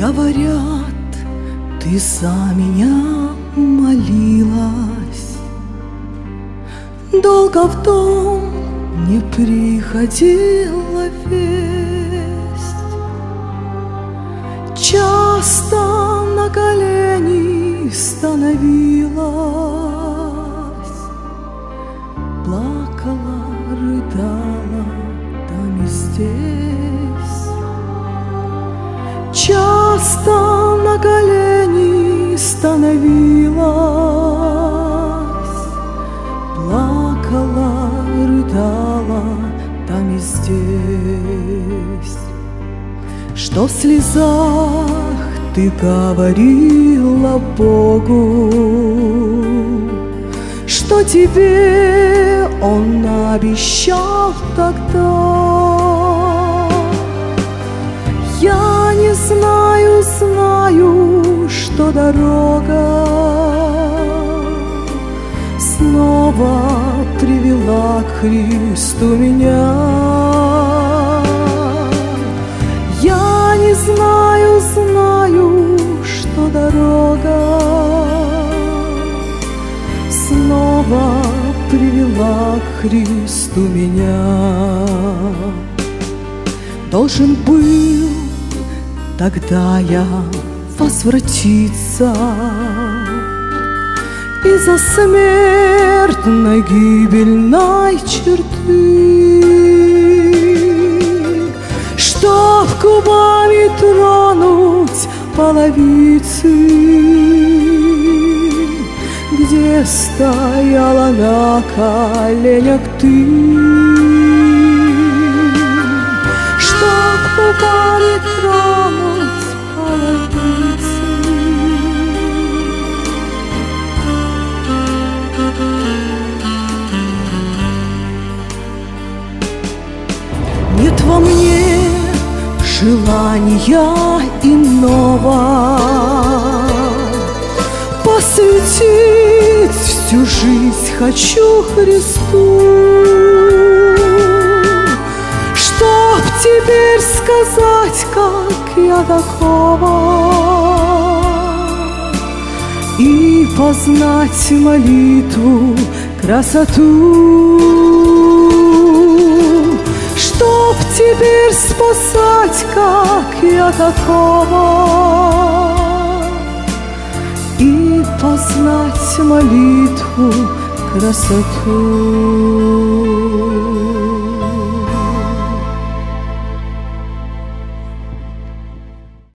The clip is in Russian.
Говорят, ты за меня молилась, Долго в дом не приходила весть. Часто на колени становилась, Плакала, Часто на колени становилась, Плакала, рыдала там и здесь. Что в слезах ты говорила Богу, Что тебе Он обещал тогда. Я что дорога Снова привела к Христу меня. Я не знаю, знаю, что дорога снова привела к Христу меня. Должен был тогда я возвратиться из-за смертной гибельной черты, Чтоб губами тронуть половицы, Где стояла на коленях ты. Чтоб губами тронуть Во мне желания иного. Посвятить всю жизнь хочу Христу Чтоб теперь сказать, как я такого И познать молитву, красоту теперь спасать, как я такого? И познать молитву, красоту